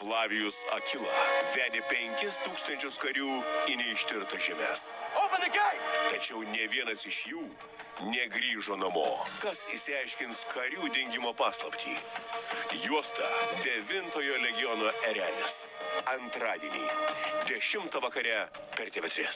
Flavijus Akila vedė penkis tūkstančius karių į neištirtas žemės. Open the gates! Tačiau ne vienas iš jų negrįžo namo. Kas įsiaiškins karių dingimo paslaptį? Juosta 9 legiono erelis. Antradienį 10 vakare per TV3.